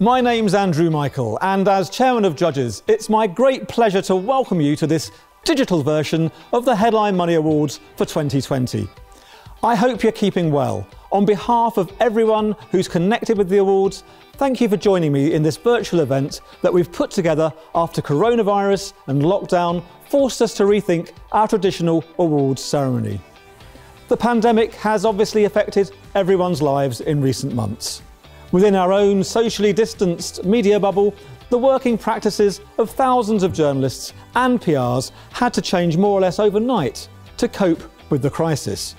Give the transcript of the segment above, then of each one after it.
My name's Andrew Michael, and as Chairman of Judges, it's my great pleasure to welcome you to this digital version of the Headline Money Awards for 2020. I hope you're keeping well. On behalf of everyone who's connected with the awards, thank you for joining me in this virtual event that we've put together after coronavirus and lockdown forced us to rethink our traditional awards ceremony. The pandemic has obviously affected everyone's lives in recent months. Within our own socially distanced media bubble, the working practices of thousands of journalists and PRs had to change more or less overnight to cope with the crisis.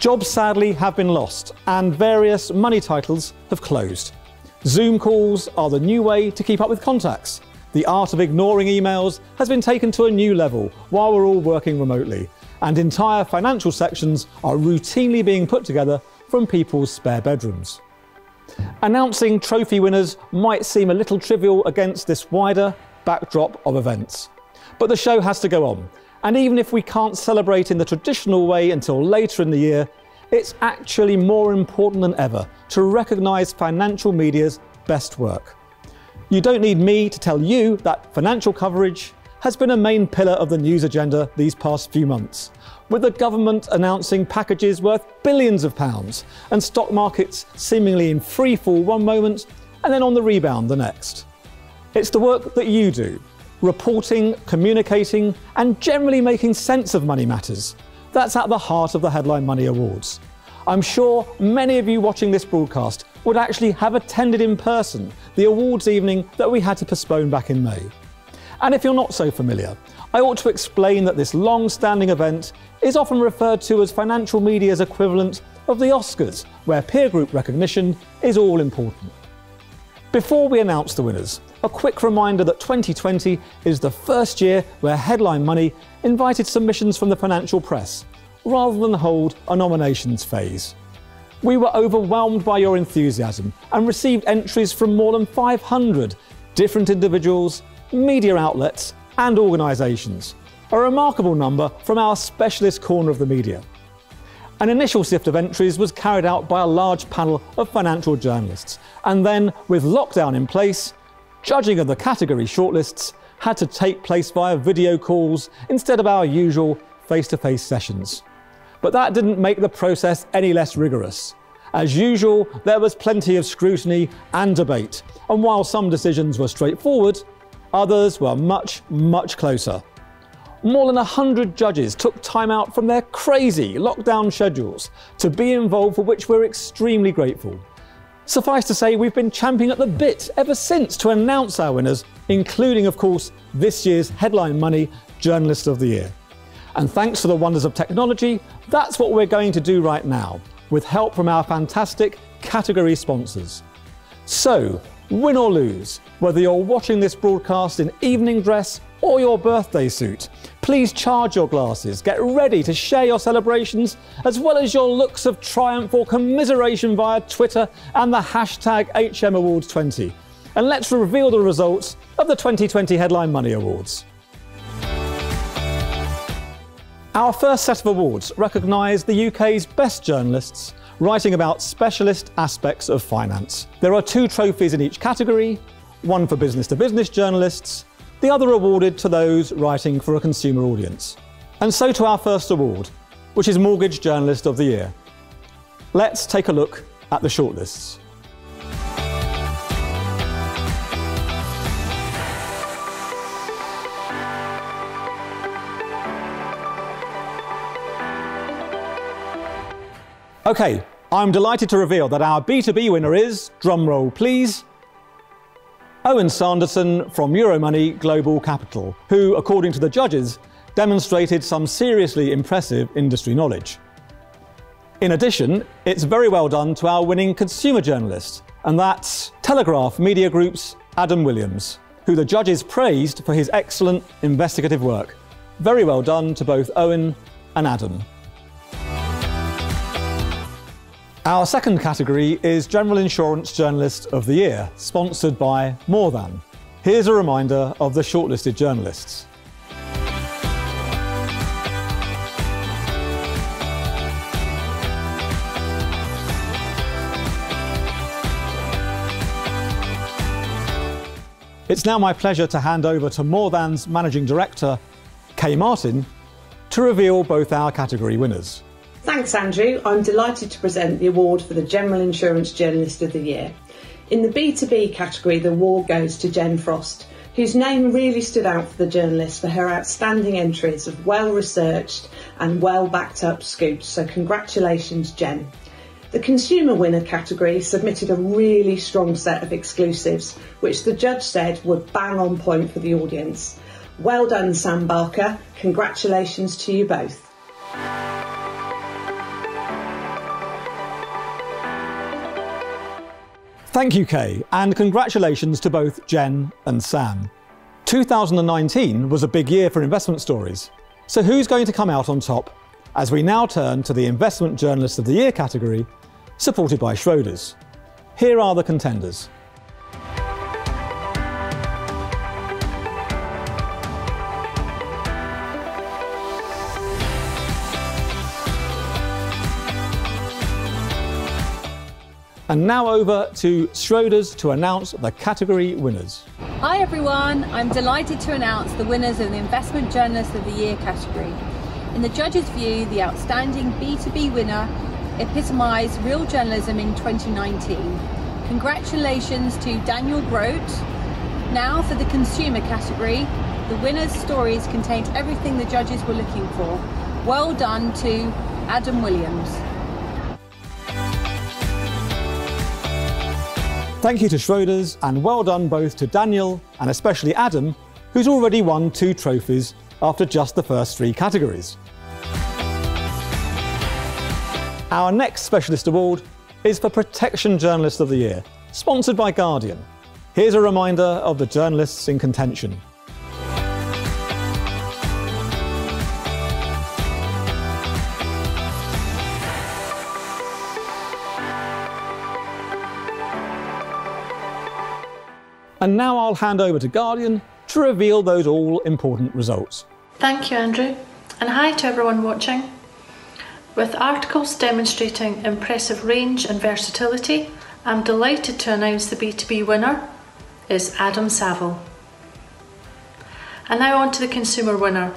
Jobs sadly have been lost and various money titles have closed. Zoom calls are the new way to keep up with contacts. The art of ignoring emails has been taken to a new level while we're all working remotely, and entire financial sections are routinely being put together from people's spare bedrooms. Announcing trophy winners might seem a little trivial against this wider backdrop of events. But the show has to go on, and even if we can't celebrate in the traditional way until later in the year, it's actually more important than ever to recognise financial media's best work. You don't need me to tell you that financial coverage has been a main pillar of the news agenda these past few months, with the government announcing packages worth billions of pounds and stock markets seemingly in free fall one moment and then on the rebound the next. It's the work that you do, reporting, communicating, and generally making sense of money matters. That's at the heart of the Headline Money Awards. I'm sure many of you watching this broadcast would actually have attended in person the awards evening that we had to postpone back in May. And if you're not so familiar, I ought to explain that this long standing event is often referred to as financial media's equivalent of the Oscars, where peer group recognition is all important. Before we announce the winners, a quick reminder that 2020 is the first year where Headline Money invited submissions from the financial press, rather than hold a nominations phase. We were overwhelmed by your enthusiasm and received entries from more than 500 different individuals, media outlets, and organisations, a remarkable number from our specialist corner of the media. An initial sift of entries was carried out by a large panel of financial journalists, and then, with lockdown in place, judging of the category shortlists had to take place via video calls instead of our usual face to face sessions. But that didn't make the process any less rigorous. As usual, there was plenty of scrutiny and debate, and while some decisions were straightforward, others were much, much closer. More than 100 judges took time out from their crazy lockdown schedules to be involved, for which we're extremely grateful. Suffice to say, we've been champing at the bit ever since to announce our winners, including, of course, this year's Headline Money Journalist of the Year. And thanks to the wonders of technology, that's what we're going to do right now, with help from our fantastic category sponsors. So, win or lose, whether you're watching this broadcast in evening dress or your birthday suit, please charge your glasses, get ready to share your celebrations, as well as your looks of triumph or commiseration via Twitter and the hashtag HMAwards20. And let's reveal the results of the 2020 Headline Money Awards. Our first set of awards recognise the UK's best journalists writing about specialist aspects of finance. There are two trophies in each category, one for business to business journalists, the other awarded to those writing for a consumer audience. And so to our first award, which is Mortgage Journalist of the Year. Let's take a look at the shortlists. Okay, I'm delighted to reveal that our B2B winner is, drumroll please, Owen Sanderson from Euromoney Global Capital, who, according to the judges, demonstrated some seriously impressive industry knowledge. In addition, it's very well done to our winning consumer journalist, and that's Telegraph Media Group's Adam Williams, who the judges praised for his excellent investigative work. Very well done to both Owen and Adam. Our second category is General Insurance Journalist of the Year, sponsored by More Than. Here's a reminder of the shortlisted journalists. It's now my pleasure to hand over to More Than's Managing Director, Kay Martin, to reveal both our category winners. Thanks, Andrew. I'm delighted to present the award for the General Insurance Journalist of the Year. In the B2B category, the award goes to Jen Frost, whose name really stood out for the journalist for her outstanding entries of well researched and well backed up scoops. So, congratulations, Jen. The consumer winner category submitted a really strong set of exclusives, which the judge said were bang on point for the audience. Well done, Sam Barker. Congratulations to you both. Thank you, Kay, and congratulations to both Jen and Sam. 2019 was a big year for investment stories. So, who's going to come out on top as we now turn to the Investment Journalist of the Year category, supported by Schroders? Here are the contenders. And now over to Schroders to announce the category winners. Hi everyone, I'm delighted to announce the winners of the Investment Journalist of the Year category. In the judges' view, the outstanding B2B winner epitomised real journalism in 2019. Congratulations to Daniel Grote. Now for the consumer category, the winner's stories contained everything the judges were looking for. Well done to Adam Williams. Thank you to Schroders, and well done both to Daniel and especially Adam, who's already won two trophies after just the first three categories. Our next Specialist Award is for Protection Journalist of the Year, sponsored by Guardian. Here's a reminder of the journalists in contention. And now I'll hand over to Guardian to reveal those all important results. Thank you, Andrew, and hi to everyone watching. With articles demonstrating impressive range and versatility, I'm delighted to announce the B2B winner is Adam Saville. And now on to the consumer winner.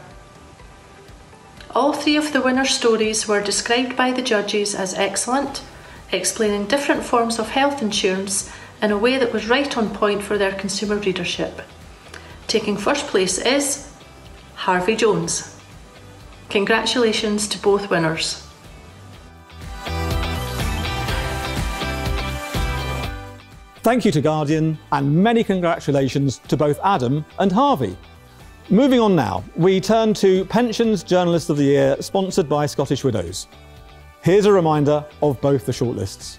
All three of the winner stories were described by the judges as excellent, explaining different forms of health insurance in a way that was right on point for their consumer readership. Taking first place is Harvey Jones. Congratulations to both winners. Thank you to Guardian, and many congratulations to both Adam and Harvey. Moving on now, we turn to Pensions Journalist of the Year, sponsored by Scottish Widows. Here's a reminder of both the shortlists.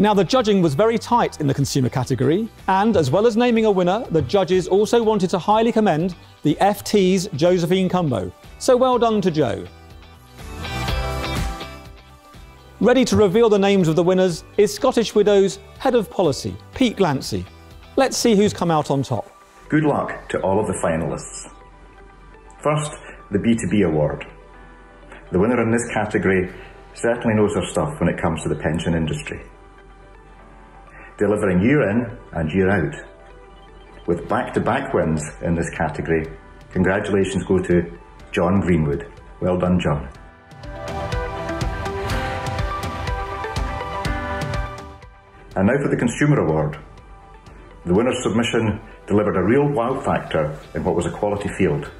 Now, the judging was very tight in the consumer category, and as well as naming a winner, the judges also wanted to highly commend the FT's Josephine Cumbo. So well done to Joe. Ready to reveal the names of the winners is Scottish Widows Head of Policy, Pete Glancy. Let's see who's come out on top. Good luck to all of the finalists. First, the B2B award. The winner in this category certainly knows her stuff when it comes to the pension industry delivering year in and year out. With back-to-back wins in this category, congratulations go to John Greenwood. Well done, John. And now for the Consumer Award. The winner's submission delivered a real wow factor in what was a quality field.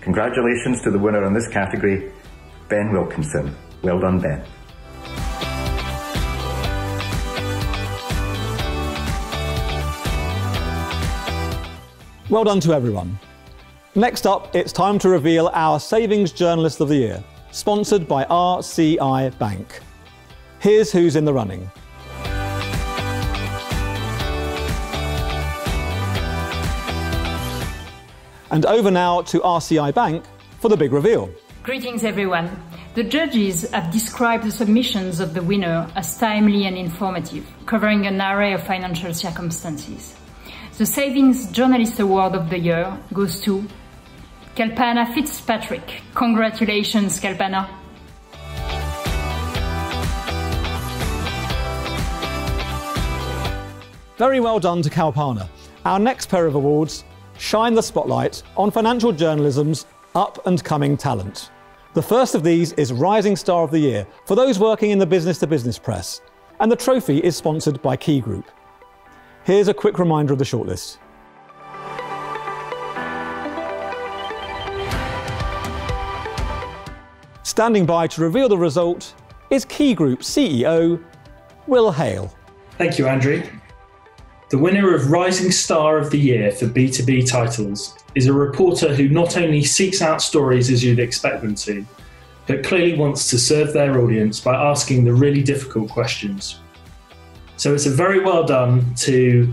Congratulations to the winner in this category, Ben Wilkinson. Well done, Ben. Well done to everyone. Next up, it's time to reveal our Savings Journalist of the Year, sponsored by RCI Bank. Here's who's in the running. And over now to RCI Bank for the big reveal. Greetings, everyone. The judges have described the submissions of the winner as timely and informative, covering an array of financial circumstances. The Savings Journalist Award of the Year goes to Kalpana Fitzpatrick. Congratulations, Kalpana. Very well done to Kalpana. Our next pair of awards shine the spotlight on financial journalism's up and coming talent. The first of these is Rising Star of the Year for those working in the business to business press, and the trophy is sponsored by Key Group. Here's a quick reminder of the shortlist. Standing by to reveal the result is Key Group CEO Will Hale. Thank you, Andrew. The winner of Rising Star of the Year for B2B titles is a reporter who not only seeks out stories as you'd expect them to, but clearly wants to serve their audience by asking the really difficult questions. So it's a very well done to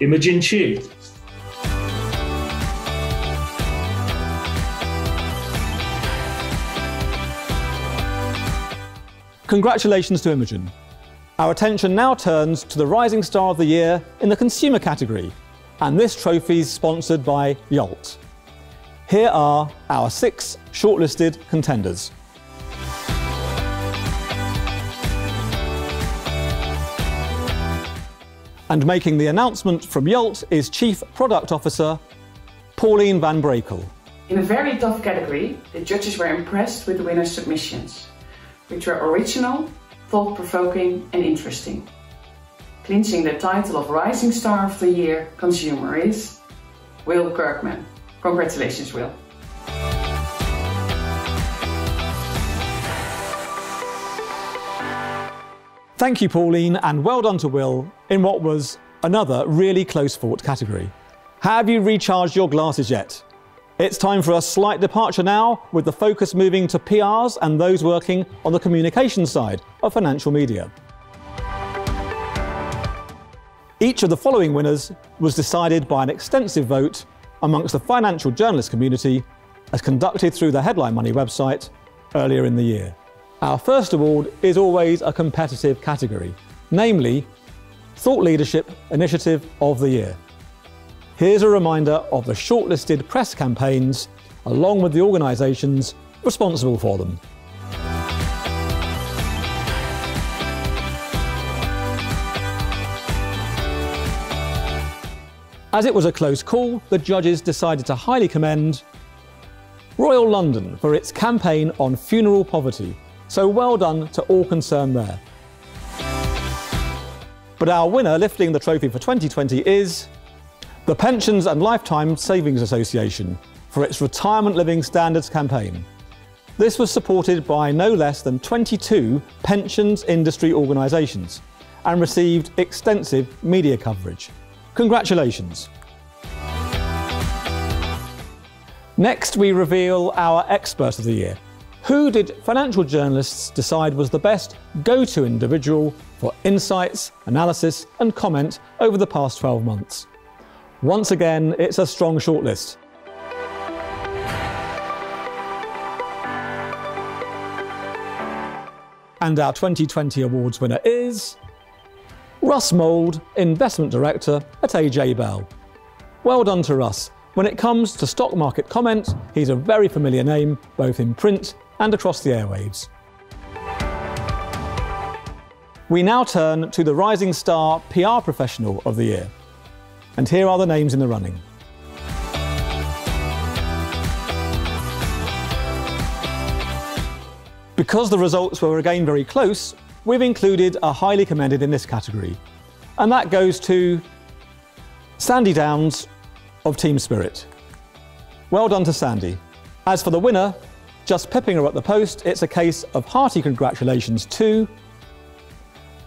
Imogen Tew. Congratulations to Imogen. Our attention now turns to the Rising Star of the Year in the consumer category, and this trophy is sponsored by Yolt. Here are our six shortlisted contenders. And making the announcement from Yolt is Chief Product Officer Pauline van Brakel. In a very tough category, the judges were impressed with the winner's submissions, which were original, thought provoking, and interesting. Clinching the title of Rising Star of the Year Consumer is Will Kirkman. Congratulations, Will. Thank you, Pauline, and well done to Will in what was another really close fought category. Have you recharged your glasses yet? It's time for a slight departure now, with the focus moving to PRs and those working on the communication side of financial media. Each of the following winners was decided by an extensive vote amongst the financial journalist community as conducted through the Headline Money website earlier in the year. Our first award is always a competitive category, namely Thought Leadership Initiative of the Year. Here's a reminder of the shortlisted press campaigns along with the organisations responsible for them. As it was a close call, the judges decided to highly commend Royal London for its campaign on funeral poverty, so well done to all concerned there. But our winner lifting the trophy for 2020 is the Pensions and Lifetime Savings Association for its Retirement Living Standards campaign. This was supported by no less than 22 pensions industry organisations and received extensive media coverage. Congratulations. Next, we reveal our Expert of the Year. Who did financial journalists decide was the best go to individual for insights, analysis, and comment over the past 12 months? Once again, it's a strong shortlist. And our 2020 awards winner is Russ Mould, Investment Director at AJ Bell. Well done to Russ. When it comes to stock market comment, he's a very familiar name both in print and across the airwaves. We now turn to the Rising Star PR Professional of the Year. And here are the names in the running. Because the results were again very close, we've included a highly commended in this category. And that goes to Sandy Downs of Team Spirit. Well done to Sandy. As for the winner, just pipping her at the post, it's a case of hearty congratulations to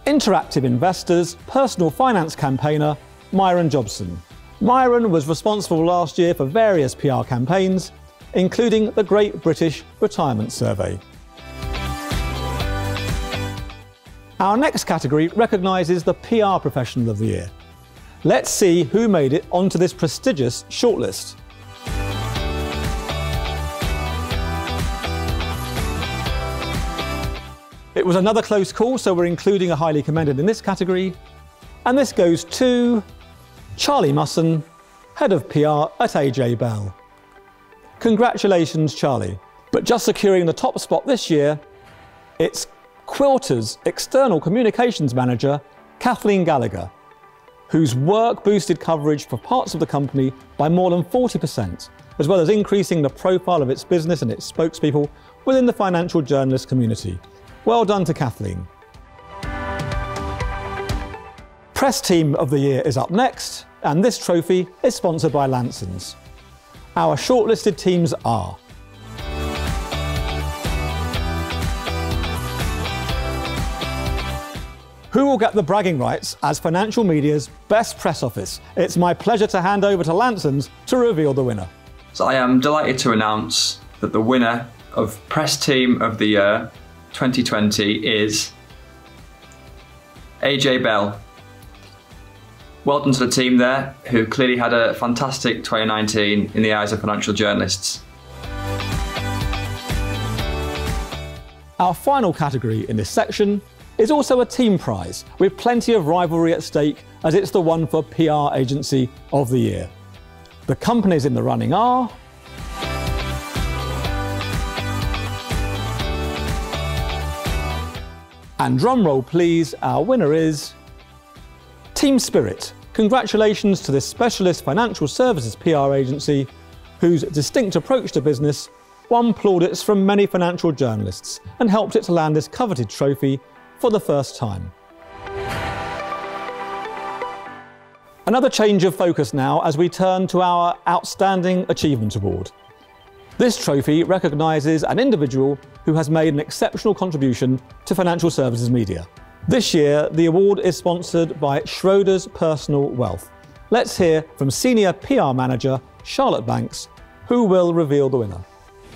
Interactive Investors personal finance campaigner Myron Jobson. Myron was responsible last year for various PR campaigns, including the Great British Retirement Survey. Our next category recognises the PR Professional of the Year. Let's see who made it onto this prestigious shortlist. It was another close call, so we're including a highly commended in this category. And this goes to Charlie Musson, Head of PR at AJ Bell. Congratulations, Charlie. But just securing the top spot this year, it's Quilter's external communications manager, Kathleen Gallagher, whose work boosted coverage for parts of the company by more than 40%, as well as increasing the profile of its business and its spokespeople within the financial journalist community. Well done to Kathleen. Press Team of the Year is up next, and this trophy is sponsored by Lansons. Our shortlisted teams are Who will get the bragging rights as financial media's best press office? It's my pleasure to hand over to Lansons to reveal the winner. So I am delighted to announce that the winner of Press Team of the Year 2020 is AJ Bell. Well done to the team there, who clearly had a fantastic 2019 in the eyes of financial journalists. Our final category in this section is also a team prize with plenty of rivalry at stake as it's the one for PR Agency of the Year. The companies in the running are. And drumroll please, our winner is. Team Spirit. Congratulations to this specialist financial services PR agency whose distinct approach to business won plaudits from many financial journalists and helped it to land this coveted trophy for the first time. Another change of focus now as we turn to our Outstanding Achievement Award. This trophy recognises an individual who has made an exceptional contribution to financial services media. This year, the award is sponsored by Schroders Personal Wealth. Let's hear from Senior PR Manager Charlotte Banks, who will reveal the winner.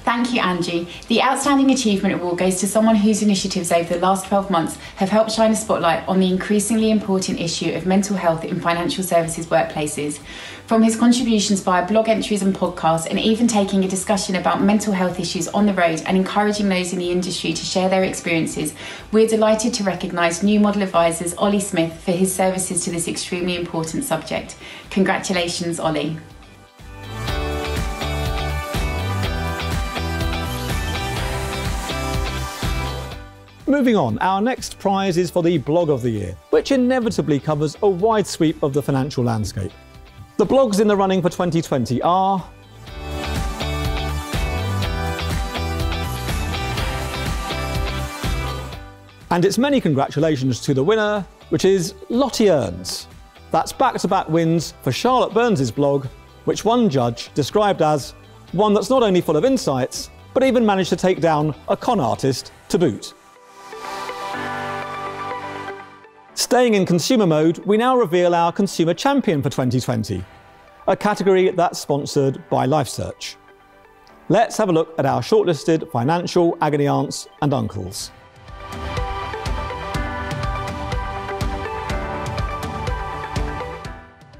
Thank you, Angie. The Outstanding Achievement Award goes to someone whose initiatives over the last 12 months have helped shine a spotlight on the increasingly important issue of mental health in financial services workplaces. From his contributions via blog entries and podcasts, and even taking a discussion about mental health issues on the road and encouraging those in the industry to share their experiences, we're delighted to recognise new model advisors Ollie Smith for his services to this extremely important subject. Congratulations, Ollie. Moving on, our next prize is for the Blog of the Year, which inevitably covers a wide sweep of the financial landscape. The blogs in the running for 2020 are. And it's many congratulations to the winner, which is Lottie Earns. That's back to back wins for Charlotte Burns' blog, which one judge described as one that's not only full of insights, but even managed to take down a con artist to boot. Staying in consumer mode, we now reveal our Consumer Champion for 2020, a category that's sponsored by LifeSearch. Let's have a look at our shortlisted financial agony aunts and uncles.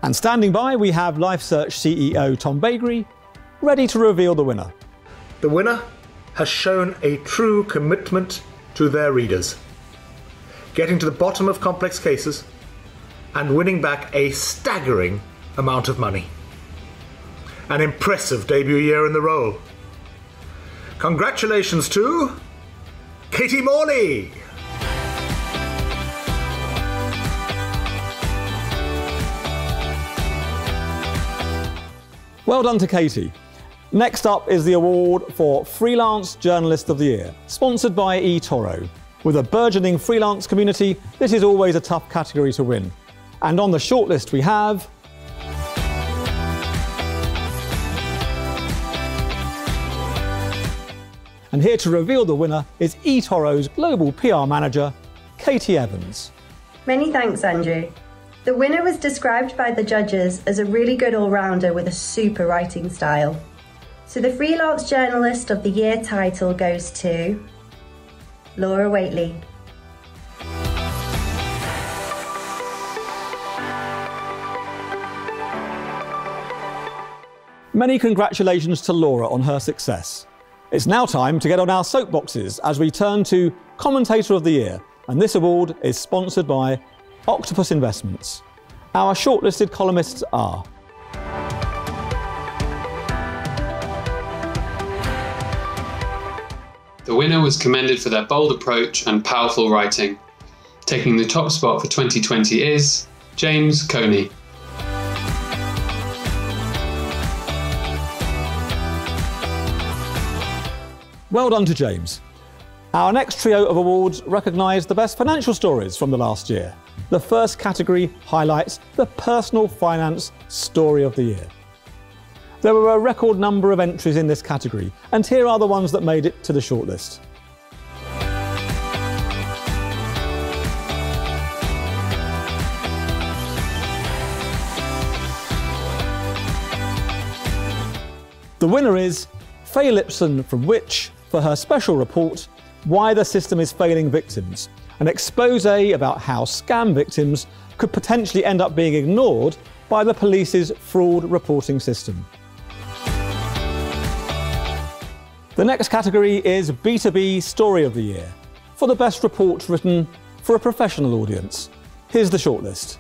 And standing by, we have LifeSearch CEO Tom Baigrie, ready to reveal the winner. The winner has shown a true commitment to their readers getting to the bottom of complex cases, and winning back a staggering amount of money. An impressive debut year in the role. Congratulations to Katie Morley! Well done to Katie. Next up is the award for Freelance Journalist of the Year, sponsored by eToro. With a burgeoning freelance community, this is always a tough category to win. And on the shortlist we have And here to reveal the winner is eToro's global PR manager, Katie Evans. Many thanks, Andrew. The winner was described by the judges as a really good all rounder with a super writing style. So the Freelance Journalist of the Year title goes to Laura Whateley. Many congratulations to Laura on her success. It's now time to get on our soapboxes as we turn to Commentator of the Year, and this award is sponsored by Octopus Investments. Our shortlisted columnists are The winner was commended for their bold approach and powerful writing. Taking the top spot for 2020 is James Coney. Well done to James. Our next trio of awards recognise the best financial stories from the last year. The first category highlights the personal finance story of the year. There were a record number of entries in this category, and here are the ones that made it to the shortlist. The winner is Faye Lipson from Which for her special report, Why the System is Failing Victims, an expose about how scam victims could potentially end up being ignored by the police's fraud reporting system. The next category is B2B Story of the Year, for the best report written for a professional audience. Here's the shortlist.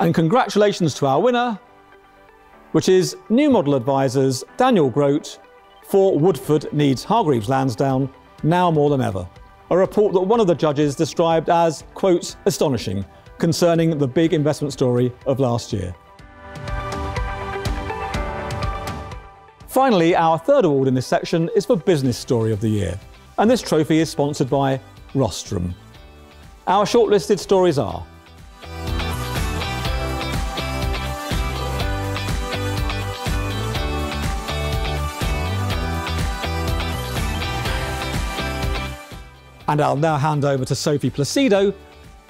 And congratulations to our winner, which is New Model Advisors Daniel Grote for Woodford Needs Hargreaves Lansdown, now more than ever. A report that one of the judges described as, quote, astonishing, concerning the big investment story of last year. Finally, our third award in this section is for Business Story of the Year, and this trophy is sponsored by Rostrum. Our shortlisted stories are And I'll now hand over to Sophie Placido,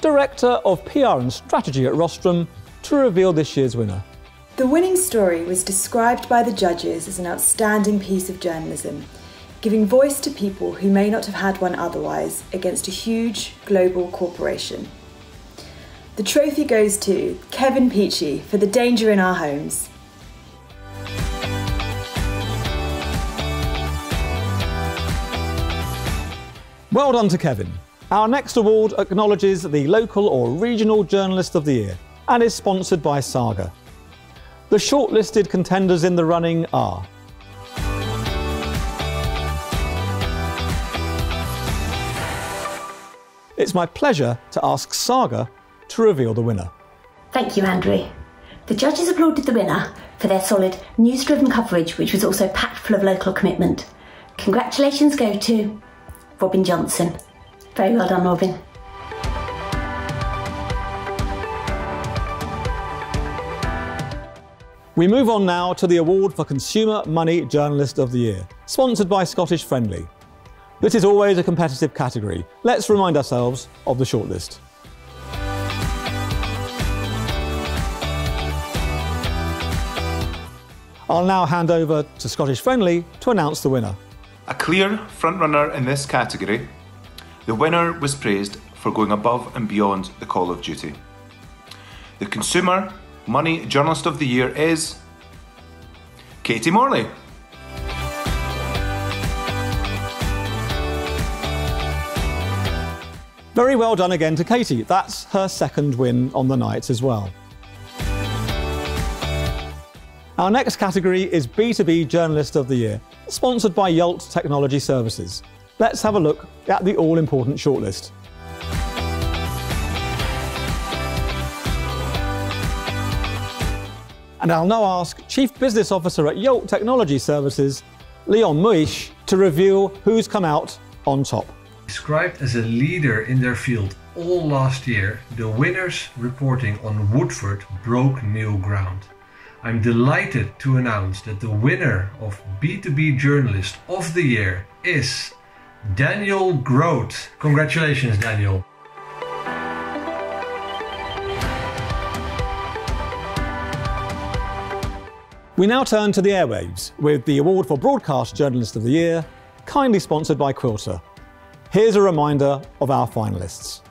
Director of PR and Strategy at Rostrum, to reveal this year's winner. The winning story was described by the judges as an outstanding piece of journalism, giving voice to people who may not have had one otherwise against a huge global corporation. The trophy goes to Kevin Peachey for The Danger in Our Homes. Well done to Kevin. Our next award acknowledges the local or regional journalist of the year and is sponsored by Saga. The shortlisted contenders in the running are It's my pleasure to ask Saga to reveal the winner. Thank you, Andrew. The judges applauded the winner for their solid, news driven coverage, which was also packed full of local commitment. Congratulations go to Robin Johnson. Very well done, Robin. We move on now to the award for Consumer Money Journalist of the Year, sponsored by Scottish Friendly. This is always a competitive category. Let's remind ourselves of the shortlist. I'll now hand over to Scottish Friendly to announce the winner. A clear frontrunner in this category, the winner was praised for going above and beyond the call of duty. The Consumer Money Journalist of the Year is Katie Morley. Very well done again to Katie. That's her second win on the night as well. Our next category is B2B Journalist of the Year, sponsored by Yolt Technology Services. Let's have a look at the all important shortlist. And I'll now ask Chief Business Officer at Yolt Technology Services, Leon Muis, to reveal who's come out on top. Described as a leader in their field all last year, the winners reporting on Woodford broke new ground. I'm delighted to announce that the winner of B2B Journalist of the Year is Daniel Grote. Congratulations, Daniel. We now turn to the airwaves with the award for Broadcast Journalist of the Year, kindly sponsored by Quilter. Here's a reminder of our finalists.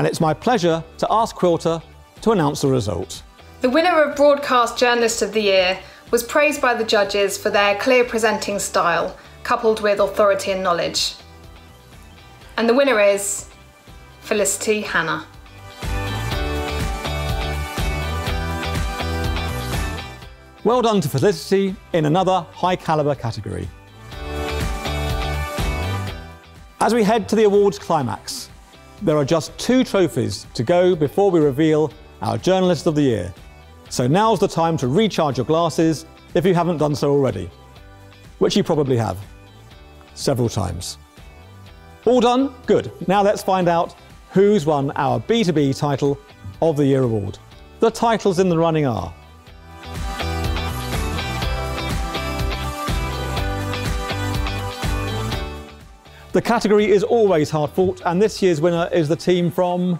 And it's my pleasure to ask Quilter to announce the result. The winner of Broadcast Journalist of the Year was praised by the judges for their clear presenting style, coupled with authority and knowledge. And the winner is Felicity Hannah. Well done to Felicity in another high calibre category. As we head to the awards climax, there are just two trophies to go before we reveal our Journalist of the Year. So now's the time to recharge your glasses if you haven't done so already, which you probably have, several times. All done? Good. Now let's find out who's won our B2B title of the Year award. The titles in the running are The category is always hard fought, and this year's winner is the team from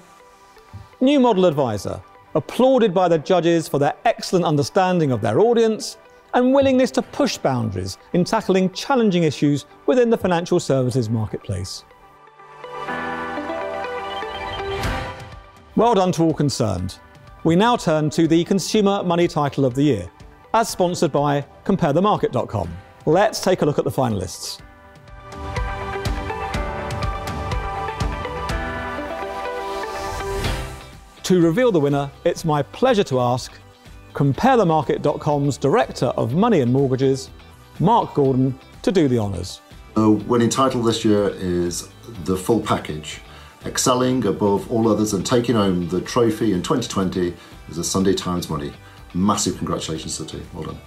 New Model Advisor, applauded by the judges for their excellent understanding of their audience and willingness to push boundaries in tackling challenging issues within the financial services marketplace. Well done to all concerned. We now turn to the Consumer Money Title of the Year, as sponsored by CompareTheMarket.com. Let's take a look at the finalists. To reveal the winner, it's my pleasure to ask CompareTheMarket.com's Director of Money and Mortgages, Mark Gordon, to do the honours. The winning title this year is The Full Package. Excelling above all others and taking home the trophy in 2020 is a Sunday Times Money. Massive congratulations to the team. Well done.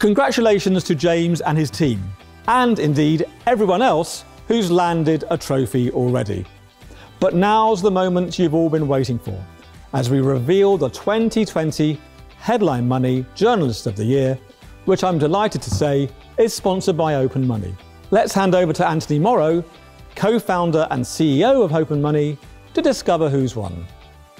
Congratulations to James and his team and indeed everyone else who's landed a trophy already. But now's the moment you've all been waiting for as we reveal the 2020 Headline Money Journalist of the Year, which I'm delighted to say is sponsored by Open Money. Let's hand over to Anthony Morrow, co founder and CEO of Open Money, to discover who's won.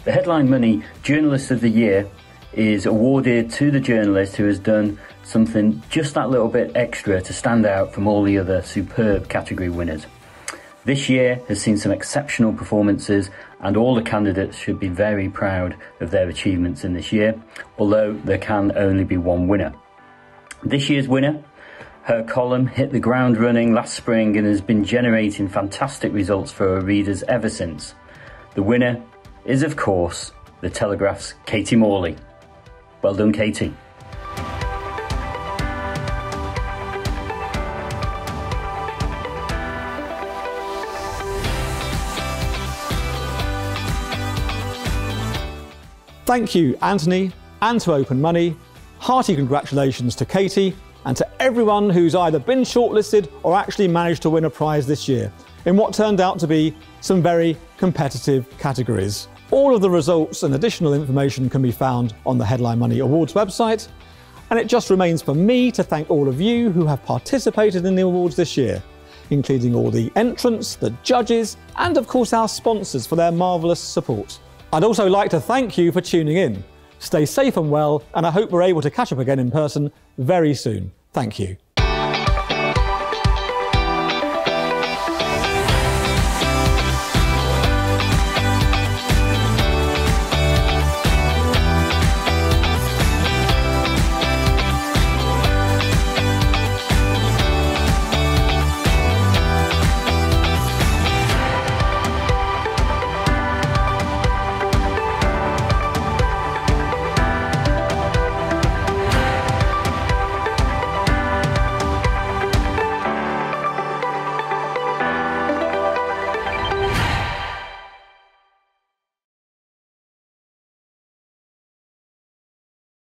The Headline Money Journalist of the Year is awarded to the journalist who has done something just that little bit extra to stand out from all the other superb category winners. This year has seen some exceptional performances, and all the candidates should be very proud of their achievements in this year, although there can only be one winner. This year's winner, her column hit the ground running last spring and has been generating fantastic results for her readers ever since. The winner is, of course, The Telegraph's Katie Morley. Well done, Katie. Thank you, Anthony, and to Open Money. Hearty congratulations to Katie and to everyone who's either been shortlisted or actually managed to win a prize this year in what turned out to be some very competitive categories. All of the results and additional information can be found on the Headline Money Awards website. And it just remains for me to thank all of you who have participated in the awards this year, including all the entrants, the judges, and of course our sponsors for their marvellous support. I'd also like to thank you for tuning in. Stay safe and well, and I hope we're able to catch up again in person very soon. Thank you.